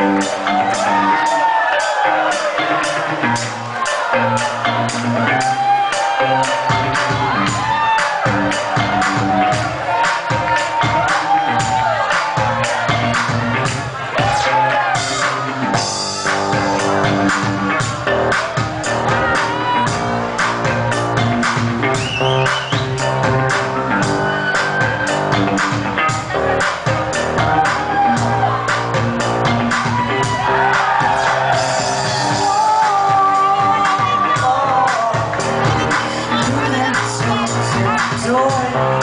Thank you. joy.